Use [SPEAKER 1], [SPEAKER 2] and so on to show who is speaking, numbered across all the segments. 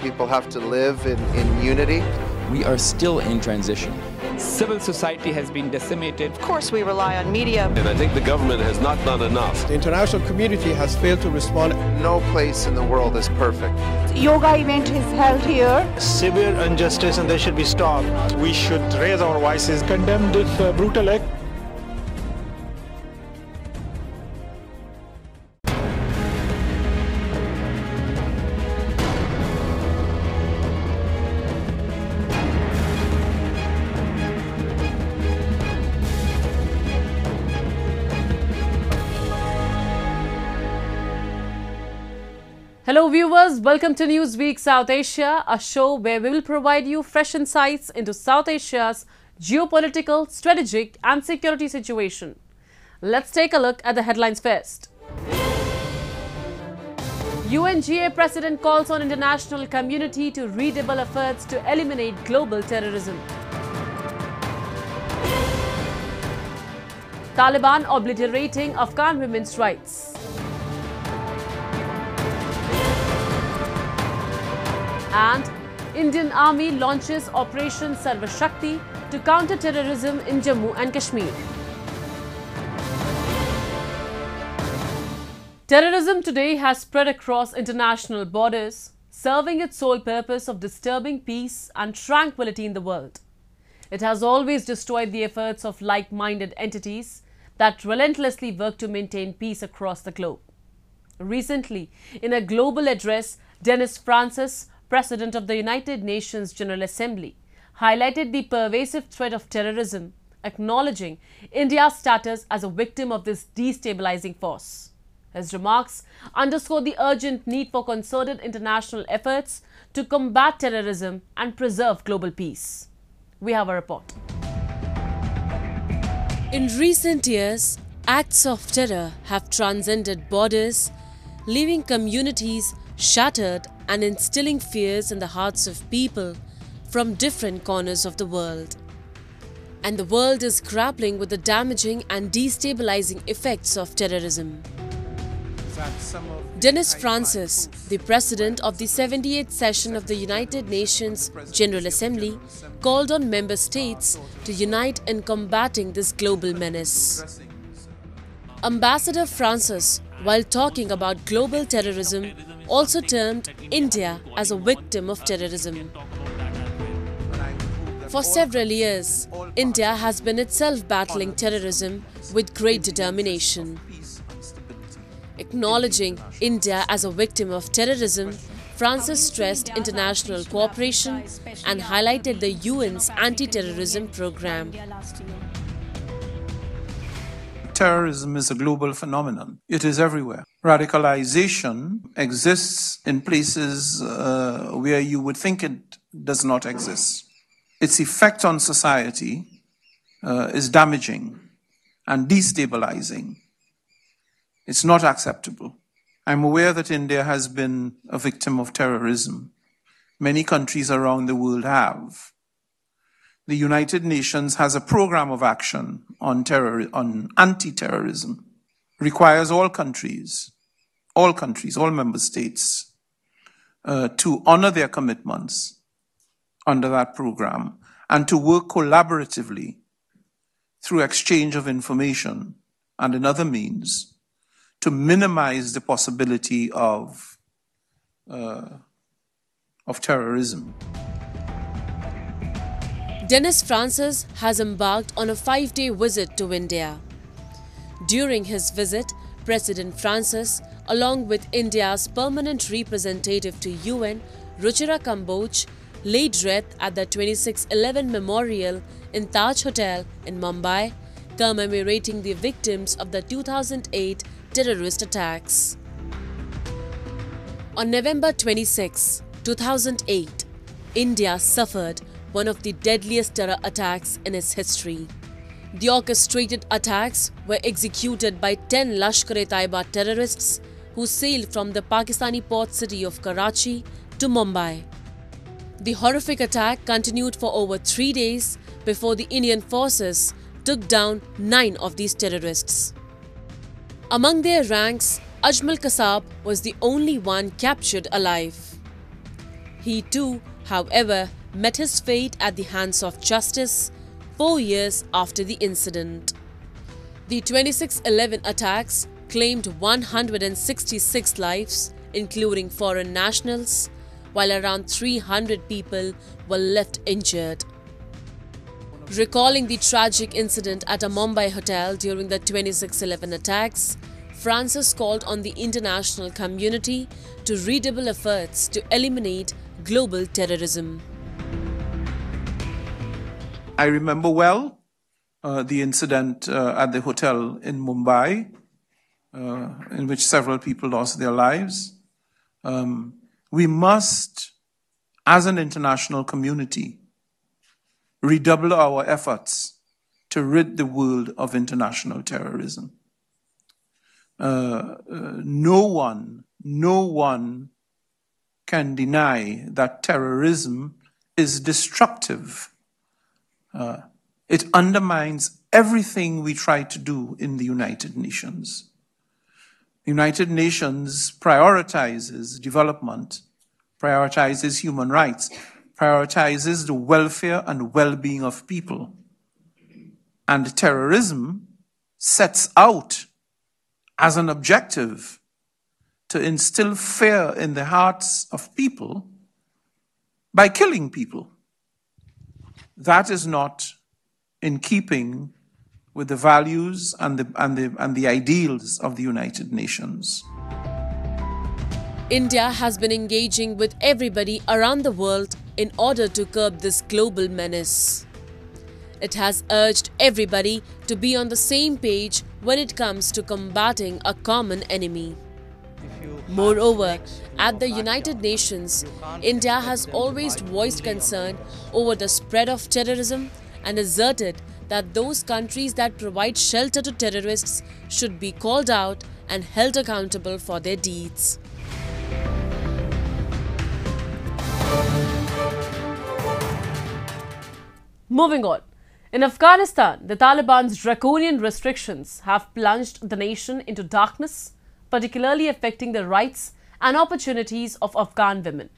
[SPEAKER 1] People have to live in, in unity.
[SPEAKER 2] We are still in transition.
[SPEAKER 3] Civil society has been decimated.
[SPEAKER 4] Of course, we rely on media.
[SPEAKER 5] And I think the government has not done enough.
[SPEAKER 6] The international community has failed to respond.
[SPEAKER 1] No place in the world is perfect.
[SPEAKER 7] Yoga event is held here.
[SPEAKER 8] Severe injustice and they should be stopped. We should raise our voices, condemn this uh, brutal act.
[SPEAKER 9] Hello viewers, welcome to Newsweek South Asia, a show where we will provide you fresh insights into South Asia's geopolitical, strategic and security situation. Let's take a look at the headlines first. UNGA President calls on international community to redouble efforts to eliminate global terrorism. Taliban obliterating Afghan women's rights. And Indian Army launches Operation Sarva Shakti to counter terrorism in Jammu and Kashmir. Terrorism today has spread across international borders, serving its sole purpose of disturbing peace and tranquility in the world. It has always destroyed the efforts of like-minded entities that relentlessly work to maintain peace across the globe. Recently, in a global address, Denis Francis, President of the United Nations General Assembly, highlighted the pervasive threat of terrorism, acknowledging India's status as a victim of this destabilizing force. His remarks underscore the urgent need for concerted international efforts to combat terrorism and preserve global peace. We have a report.
[SPEAKER 10] In recent years, acts of terror have transcended borders, leaving communities shattered and instilling fears in the hearts of people from different corners of the world. And the world is grappling with the damaging and destabilizing effects of terrorism. Denis Francis, the president of the 78th session of the United Nations General Assembly, called on member states to unite in combating this global menace. Ambassador Francis, while talking about global terrorism, also termed India as a victim of terrorism. For several years, India has been itself battling terrorism with great determination. Acknowledging India as a victim of terrorism, Francis stressed international cooperation and highlighted the UN's anti-terrorism program.
[SPEAKER 11] Terrorism is a global phenomenon. It is everywhere. Radicalization exists in places uh, where you would think it does not exist. Its effect on society uh, is damaging and destabilizing. It's not acceptable. I'm aware that India has been a victim of terrorism. Many countries around the world have. The United Nations has a program of action on, terror, on anti-terrorism. Requires all countries, all countries, all member states, uh, to honor their commitments under that program and to work collaboratively through exchange of information and in other means to minimize the possibility of, uh, of terrorism.
[SPEAKER 10] Denis Francis has embarked on a five-day visit to India. During his visit, President Francis, along with India's permanent representative to UN, Ruchira Kamboj, laid wreath at the 2611 Memorial in Taj Hotel in Mumbai, commemorating the victims of the 2008 terrorist attacks. On November 26, 2008, India suffered one of the deadliest terror attacks in its history. The orchestrated attacks were executed by 10 Lashkar-e-Taiba terrorists who sailed from the Pakistani port city of Karachi to Mumbai. The horrific attack continued for over three days before the Indian forces took down nine of these terrorists. Among their ranks, Ajmal Kasab was the only one captured alive. He too, however, met his fate at the hands of justice four years after the incident. The 2611 attacks claimed 166 lives, including foreign nationals, while around 300 people were left injured. Recalling the tragic incident at a Mumbai hotel during the 2611 attacks, Francis called on the international community to redouble efforts to eliminate global terrorism.
[SPEAKER 11] I remember well uh, the incident uh, at the hotel in Mumbai, uh, in which several people lost their lives. Um, we must, as an international community, redouble our efforts to rid the world of international terrorism. Uh, uh, no one, no one can deny that terrorism is destructive. Uh, it undermines everything we try to do in the United Nations. The United Nations prioritizes development, prioritizes human rights, prioritizes the welfare and well being of people. And terrorism sets out as an objective to instill fear in the hearts of people by killing people. That is not in keeping with the values and the, and the, and the ideals of the United Nations.
[SPEAKER 10] India has been engaging with everybody around the world in order to curb this global menace. It has urged everybody to be on the same page when it comes to combating a common enemy. Moreover, at the United Nations, India has always voiced concern over the spread of terrorism and asserted that those countries that provide shelter to terrorists should be called out and held accountable for their deeds.
[SPEAKER 9] Moving on. In Afghanistan, the Taliban's draconian restrictions have plunged the nation into darkness, particularly affecting the rights and opportunities of Afghan women.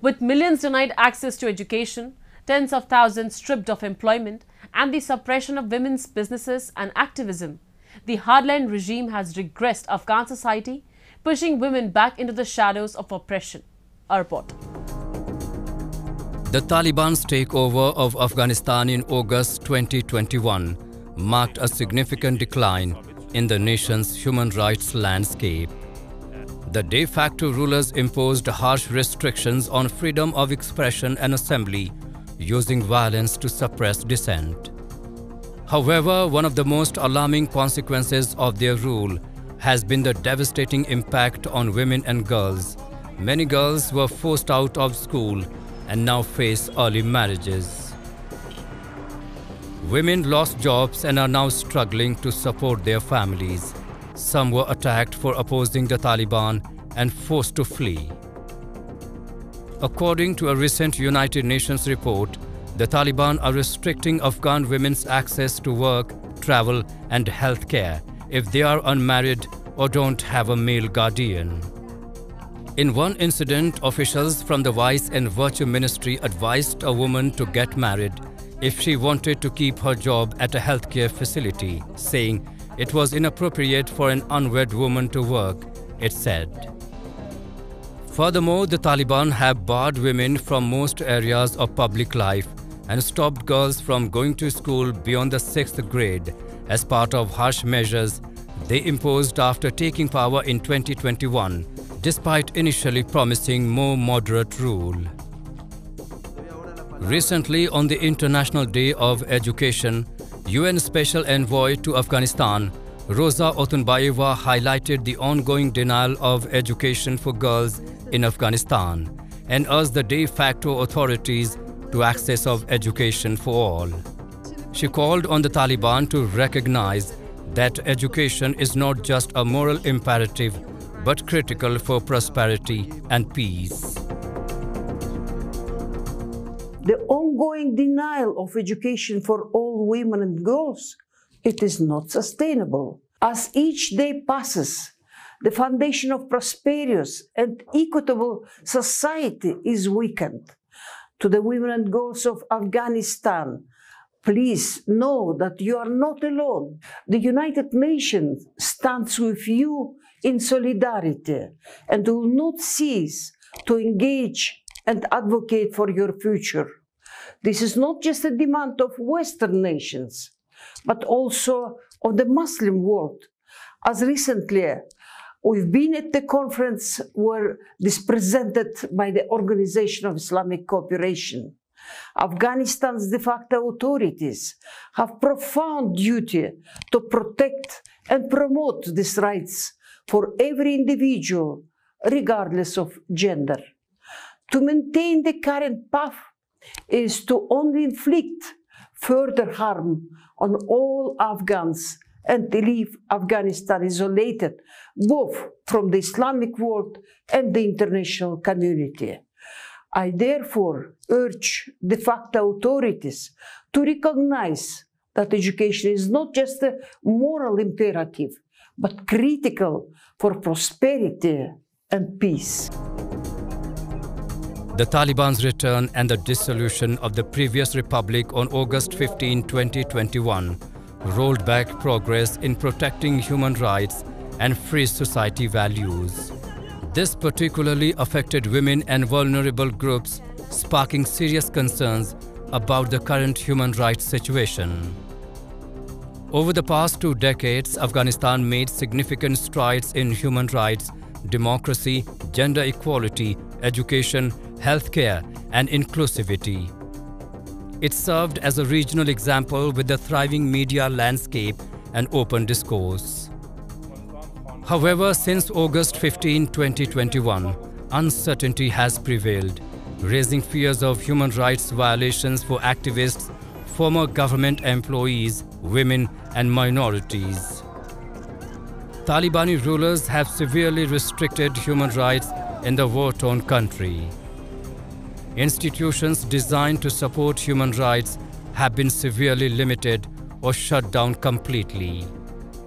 [SPEAKER 9] With millions denied access to education, tens of thousands stripped of employment, and the suppression of women's businesses and activism, the hardline regime has regressed Afghan society, pushing women back into the shadows of oppression. A report.
[SPEAKER 4] The Taliban's takeover of Afghanistan in August 2021 marked a significant decline in the nation's human rights landscape. The de facto rulers imposed harsh restrictions on freedom of expression and assembly using violence to suppress dissent. However, one of the most alarming consequences of their rule has been the devastating impact on women and girls. Many girls were forced out of school and now face early marriages. Women lost jobs and are now struggling to support their families. Some were attacked for opposing the Taliban and forced to flee. According to a recent United Nations report, the Taliban are restricting Afghan women's access to work, travel, and health care if they are unmarried or don't have a male guardian. In one incident, officials from the Vice and Virtue Ministry advised a woman to get married if she wanted to keep her job at a healthcare facility, saying it was inappropriate for an unwed woman to work, it said. Furthermore, the Taliban have barred women from most areas of public life and stopped girls from going to school beyond the sixth grade as part of harsh measures they imposed after taking power in 2021, despite initially promising more moderate rule. Recently, on the International Day of Education, UN Special Envoy to Afghanistan, Rosa Otunbayeva highlighted the ongoing denial of education for girls in Afghanistan and urged the de facto authorities to access of education for all. She called on the Taliban to recognize that education is not just a moral imperative but critical for prosperity and peace.
[SPEAKER 12] The ongoing denial of education for all women and girls, it is not sustainable. As each day passes, the foundation of prosperous and equitable society is weakened. To the women and girls of Afghanistan, please know that you are not alone. The United Nations stands with you in solidarity and will not cease to engage and advocate for your future. This is not just a demand of Western nations, but also of the Muslim world. As recently, we've been at the conference where this presented by the Organization of Islamic Cooperation. Afghanistan's de facto authorities have profound duty to protect and promote these rights for every individual, regardless of gender. To maintain the current path is to only inflict further harm on all Afghans and to leave Afghanistan isolated both from the Islamic world and the international community. I therefore urge de facto authorities to recognize that education is not just a moral imperative, but critical for prosperity and peace.
[SPEAKER 4] The Taliban's return and the dissolution of the previous republic on August 15, 2021 rolled back progress in protecting human rights and free society values. This particularly affected women and vulnerable groups, sparking serious concerns about the current human rights situation. Over the past two decades, Afghanistan made significant strides in human rights, democracy, gender equality, education, healthcare, and inclusivity. It served as a regional example with the thriving media landscape and open discourse. However, since August 15, 2021, uncertainty has prevailed, raising fears of human rights violations for activists, former government employees, women, and minorities. Talibani rulers have severely restricted human rights in the war-torn country. Institutions designed to support human rights have been severely limited or shut down completely.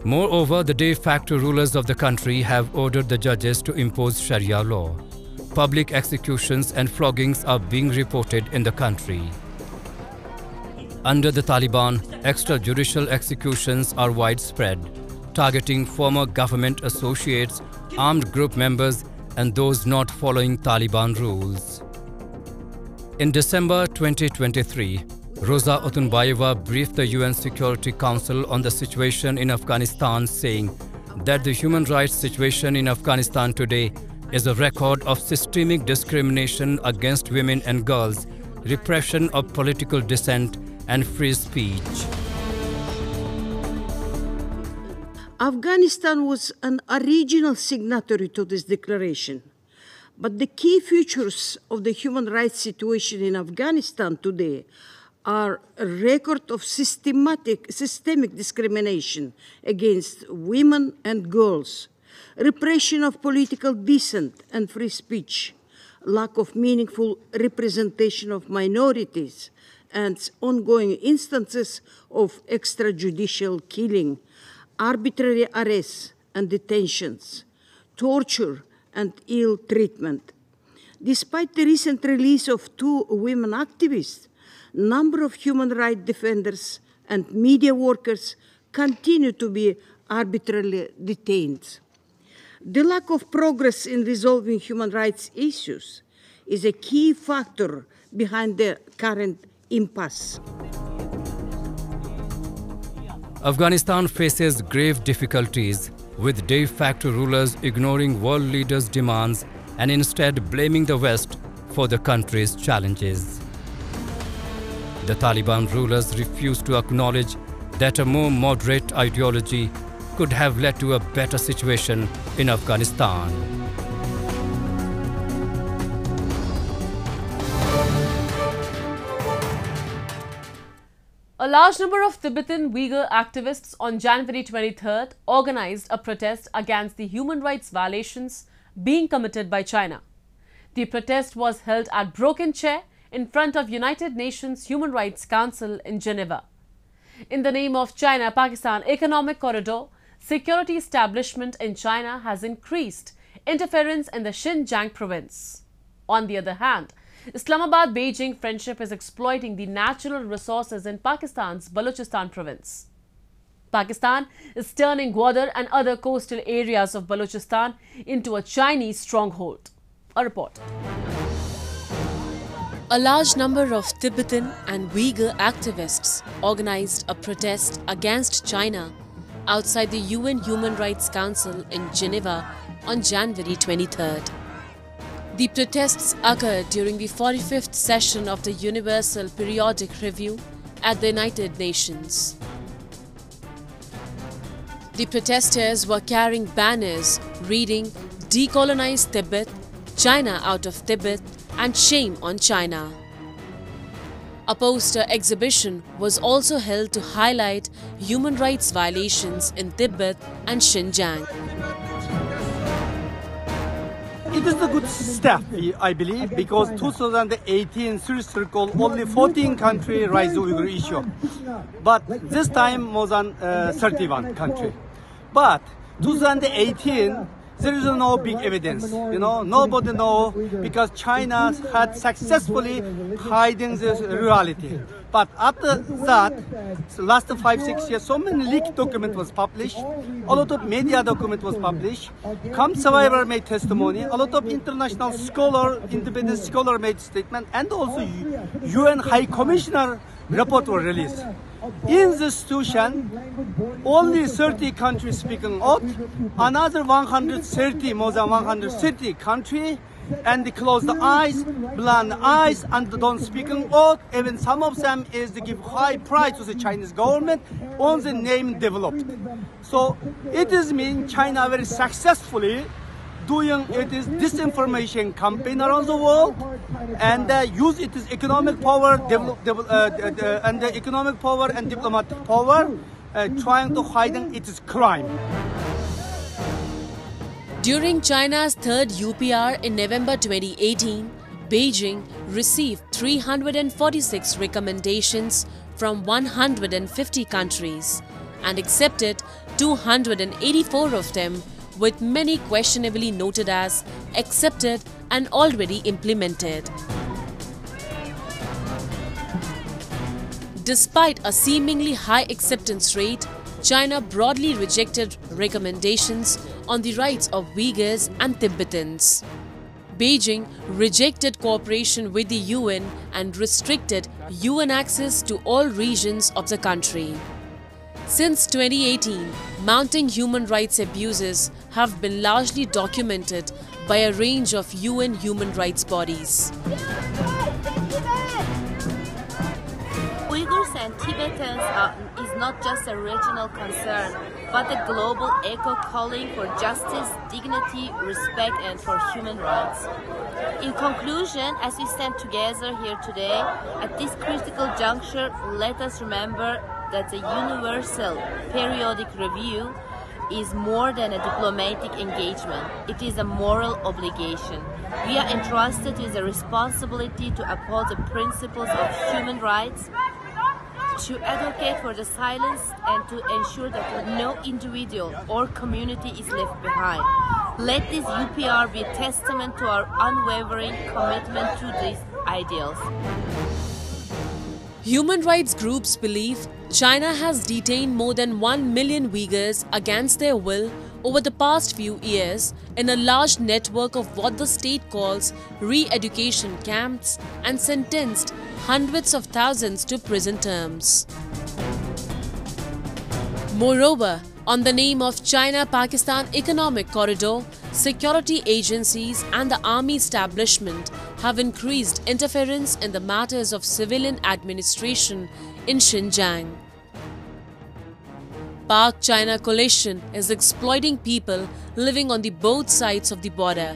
[SPEAKER 4] Moreover, the de facto rulers of the country have ordered the judges to impose Sharia law. Public executions and floggings are being reported in the country. Under the Taliban, extrajudicial executions are widespread, targeting former government associates, armed group members, and those not following Taliban rules. In December 2023, Rosa Otunbayeva briefed the UN Security Council on the situation in Afghanistan, saying that the human rights situation in Afghanistan today is a record of systemic discrimination against women and girls, repression of political dissent, and free speech.
[SPEAKER 12] Afghanistan was an original signatory to this declaration. But the key features of the human rights situation in Afghanistan today are a record of systematic, systemic discrimination against women and girls, repression of political dissent and free speech, lack of meaningful representation of minorities, and ongoing instances of extrajudicial killing, arbitrary arrests and detentions, torture, and ill treatment. Despite the recent release of two women activists, a number of human rights defenders and media workers continue to be arbitrarily detained. The lack of progress in resolving human rights issues is a key factor behind the current impasse.
[SPEAKER 4] Afghanistan faces grave difficulties with de facto rulers ignoring world leaders' demands and instead blaming the West for the country's challenges. The Taliban rulers refuse to acknowledge that a more moderate ideology could have led to a better situation in Afghanistan.
[SPEAKER 9] A large number of Tibetan Uyghur activists on January 23rd organized a protest against the human rights violations being committed by China. The protest was held at Broken Chair in front of United Nations Human Rights Council in Geneva. In the name of China-Pakistan Economic Corridor, security establishment in China has increased interference in the Xinjiang province. On the other hand, Islamabad Beijing friendship is exploiting the natural resources in Pakistan's Balochistan province. Pakistan is turning Gwadar and other coastal areas of Balochistan into a Chinese stronghold. A report.
[SPEAKER 10] A large number of Tibetan and Uyghur activists organized a protest against China outside the UN Human Rights Council in Geneva on January 23rd. The protests occurred during the 45th session of the Universal Periodic Review at the United Nations. The protesters were carrying banners reading Decolonize Tibet, China out of Tibet and Shame on China. A poster exhibition was also held to highlight human rights violations in Tibet and Xinjiang.
[SPEAKER 13] It is a good step, I believe, because 2018 Three Circle only 14 countries raised the Uyghur issue. But this time more than uh, 31 countries. But 2018, there is no big evidence. You know, nobody know because China had successfully hiding this reality. But after that, last five, six years, so many leaked document was published. A lot of media document was published. Come survivor made testimony. A lot of international scholar, independent scholar made statement. And also UN High Commissioner report were released. In this situation, only 30 countries speaking out, another 130, more than 130 countries, and they close the eyes, blind the eyes, and don't speak out. Even some of them is to give high price to the Chinese government on the name developed. So it is mean China very successfully doing it is disinformation campaign around the world and uh, use its economic power develop, develop, uh, uh, and the economic power and diplomatic power uh, trying to hide its crime.
[SPEAKER 10] During China's third UPR in November 2018, Beijing received 346 recommendations from 150 countries and accepted 284 of them with many questionably noted as accepted and already implemented. Despite a seemingly high acceptance rate, China broadly rejected recommendations on the rights of Uyghurs and Tibetans. Beijing rejected cooperation with the UN and restricted UN access to all regions of the country. Since 2018, mounting human rights abuses have been largely documented by a range of UN human rights bodies.
[SPEAKER 14] Uyghurs and Tibetans are, is not just a regional concern, but a global echo calling for justice, dignity, respect, and for human rights. In conclusion, as we stand together here today, at this critical juncture, let us remember that the Universal Periodic Review is more than a diplomatic engagement. It is a moral obligation. We are entrusted with the responsibility to uphold the principles of human rights, to advocate for the silence and to ensure that no individual or community is left behind. Let this UPR be a testament to our unwavering commitment to these ideals.
[SPEAKER 10] Human rights groups believe China has detained more than 1 million Uyghurs against their will over the past few years in a large network of what the state calls re-education camps and sentenced hundreds of thousands to prison terms. Moreover, on the name of China-Pakistan Economic Corridor, security agencies and the army establishment have increased interference in the matters of civilian administration in Xinjiang. Pak-China coalition is exploiting people living on the both sides of the border.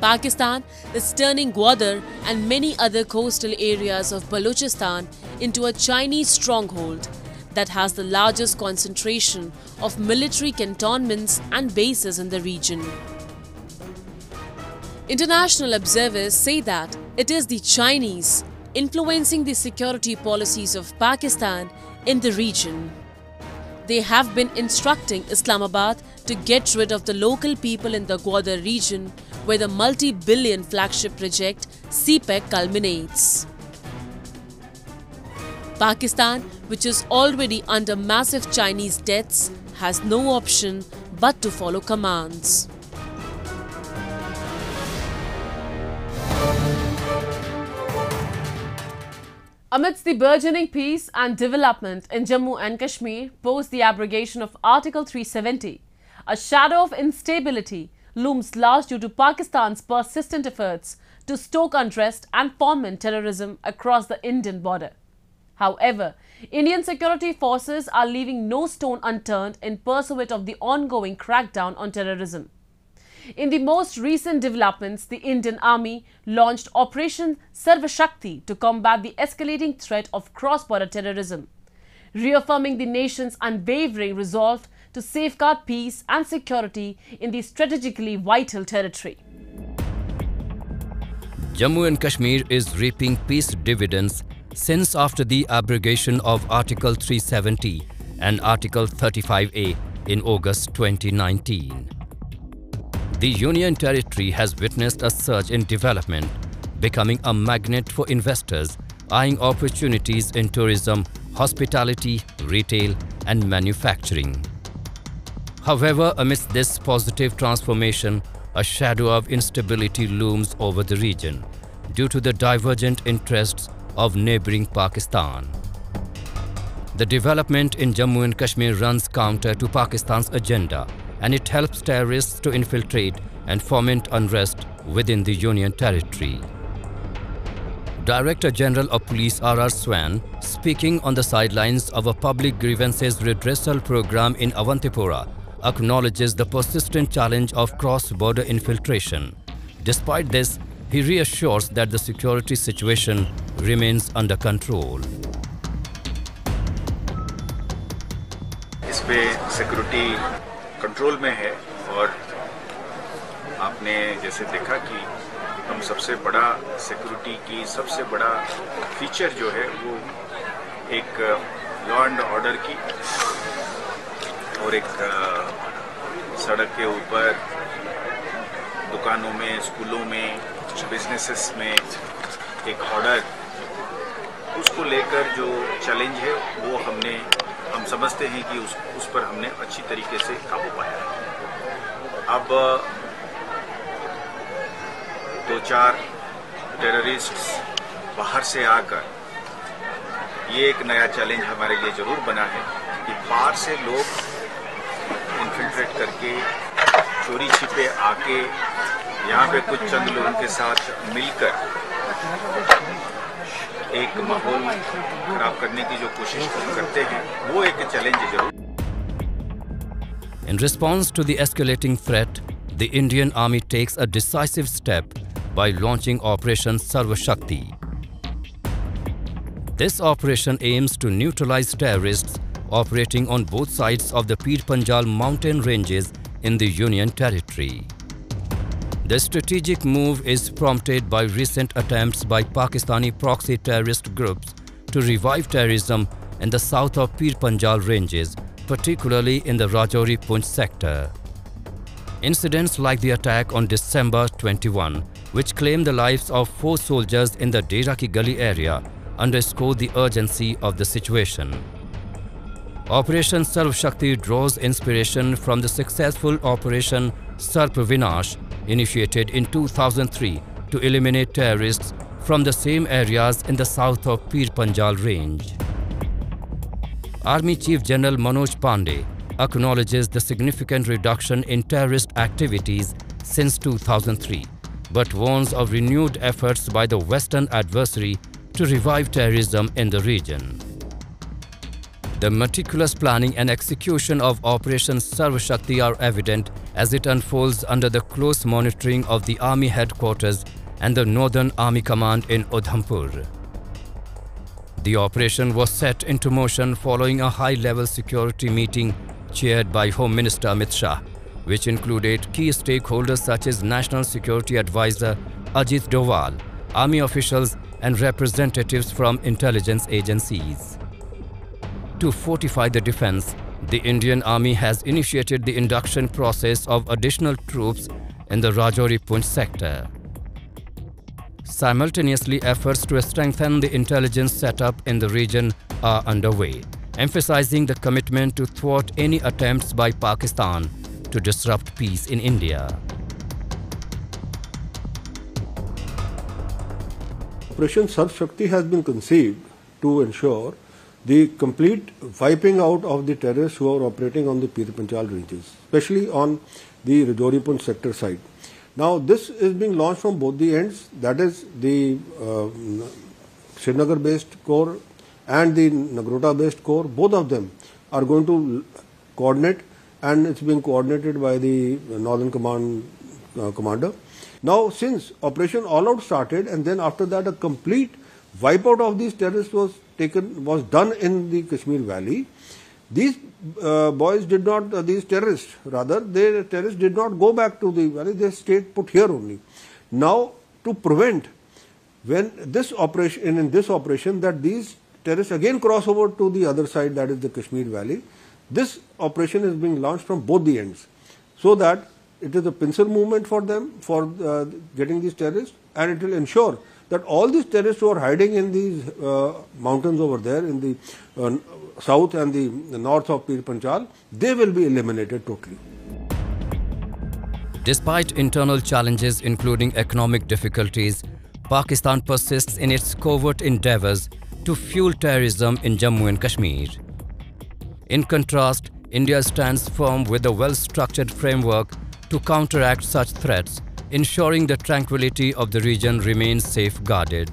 [SPEAKER 10] Pakistan is turning Gwadar and many other coastal areas of Balochistan into a Chinese stronghold that has the largest concentration of military cantonments and bases in the region. International observers say that it is the Chinese influencing the security policies of Pakistan in the region. They have been instructing Islamabad to get rid of the local people in the Gwadar region where the multi-billion flagship project CPEC culminates. Pakistan, which is already under massive Chinese debts, has no option but to follow commands.
[SPEAKER 9] Amidst the burgeoning peace and development in Jammu and Kashmir post the abrogation of Article 370, a shadow of instability looms large due to Pakistan's persistent efforts to stoke unrest and foment terrorism across the Indian border. However, Indian security forces are leaving no stone unturned in pursuit of the ongoing crackdown on terrorism. In the most recent developments, the Indian Army launched Operation Sarva Shakti to combat the escalating threat of cross-border terrorism, reaffirming the nation's unwavering resolve to safeguard peace and security in the strategically vital territory.
[SPEAKER 4] Jammu and Kashmir is reaping peace dividends since after the abrogation of Article 370 and Article 35A in August 2019. The Union Territory has witnessed a surge in development, becoming a magnet for investors eyeing opportunities in tourism, hospitality, retail and manufacturing. However, amidst this positive transformation, a shadow of instability looms over the region due to the divergent interests of neighboring Pakistan. The development in Jammu and Kashmir runs counter to Pakistan's agenda and it helps terrorists to infiltrate and foment unrest within the Union territory. Director General of Police R.R. Swain, speaking on the sidelines of a public grievances redressal program in Avantipora, acknowledges the persistent challenge of cross-border infiltration. Despite this, he reassures that the security situation remains under control.
[SPEAKER 15] इस पे security control में है और आपने जैसे देखा कि हम सबसे बड़ा सिक्योरिटी की सबसे बड़ा फीचर जो है वो एक लॉ एंड ऑर्डर की और एक सड़क के ऊपर, दुकानों में, स्कूलों में बिजनेसेस में एक ऑर्डर उसको लेकर जो चैलेंज है वो हमने हम समझते हैं कि उस उस पर हमने अच्छी तरीके से काबू पाया है। अब, दो चार टेररिस्ट बाहर से आकर, ये एक नया चैलेंज हमारे लिए ज़रूर बना है कि बाहर से लोग इन्फिल्ट्रेट करके, चोरी छिपे आके, यहाँ पे कुछ चंद लोगों के साथ मिलकर एक माहौल खराब करने की जो कोशिश करते हैं वो एक चैलेंज ज़रूर
[SPEAKER 4] In response to the escalating threat, the Indian Army takes a decisive step by launching Operation Sarva Shakti. This operation aims to neutralize terrorists operating on both sides of the Pir Panjal mountain ranges in the Union Territory. The strategic move is prompted by recent attempts by Pakistani proxy terrorist groups to revive terrorism in the south of Pir Panjal ranges, particularly in the Rajouri Poonch sector. Incidents like the attack on December 21, which claimed the lives of four soldiers in the Dera Ki Gali area, underscore the urgency of the situation. Operation Sarv Shakti draws inspiration from the successful Operation Sarp Vinash initiated in 2003 to eliminate terrorists from the same areas in the south of Pir Panjal range. Army Chief General Manoj Pandey acknowledges the significant reduction in terrorist activities since 2003, but warns of renewed efforts by the Western adversary to revive terrorism in the region. The meticulous planning and execution of Operation Sarva Shakti are evident as it unfolds under the close monitoring of the Army Headquarters and the Northern Army Command in Udhampur. The operation was set into motion following a high-level security meeting chaired by Home Minister Amit Shah, which included key stakeholders such as National Security Advisor Ajit Doval, Army officials and representatives from intelligence agencies. To fortify the defense, The Indian Army has initiated the induction process of additional troops in the Rajouri Poonch sector. Simultaneously, efforts to strengthen the intelligence setup in the region are underway, emphasizing the commitment to thwart any attempts by Pakistan to disrupt peace in India.
[SPEAKER 16] Operation Sarv Shakti has been conceived to ensure the complete wiping out of the terrorists who are operating on the Pir Panchal ranges, especially on the Rajouri Poonch sector side. Now, this is being launched from both the ends, that is the uh, Srinagar-based corps and the Nagrota-based corps. Both of them are going to coordinate and it's being coordinated by the Northern Command uh, commander. Now, since Operation All Out started and then after that a complete wipeout of these terrorists was taken, was done in the Kashmir Valley, these uh, boys did not, uh, these terrorists rather, they terrorists did not go back to the valley, they stayed put here only. Now, to prevent when this operation, in this operation that these terrorists again cross over to the other side that is the Kashmir Valley, this operation is being launched from both the ends so that it is a pincer movement for them for uh, getting these terrorists and it will ensure that all these terrorists who are hiding in these uh, mountains over there in the uh, south and the, north of Pir Panchal, they will be eliminated totally.
[SPEAKER 4] Despite internal challenges including economic difficulties, Pakistan persists in its covert endeavors to fuel terrorism in Jammu and Kashmir. In contrast, India stands firm with a well-structured framework to counteract such threats, ensuring the tranquility of the region remains safeguarded.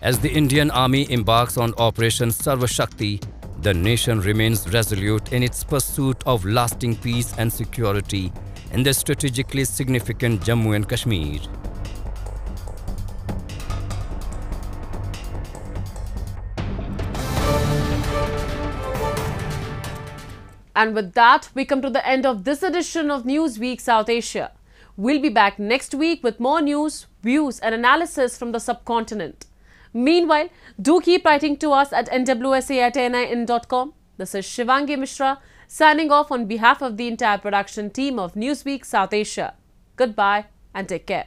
[SPEAKER 4] As the Indian Army embarks on Operation Sarva Shakti, the nation remains resolute in its pursuit of lasting peace and security in the strategically significant Jammu and Kashmir.
[SPEAKER 9] And with that, we come to the end of this edition of Newsweek South Asia. We'll be back next week with more news, views and analysis from the subcontinent. Meanwhile, do keep writing to us at nwsa at. This is Shivangi Mishra signing off on behalf of the entire production team of Newsweek South Asia. Goodbye and take care.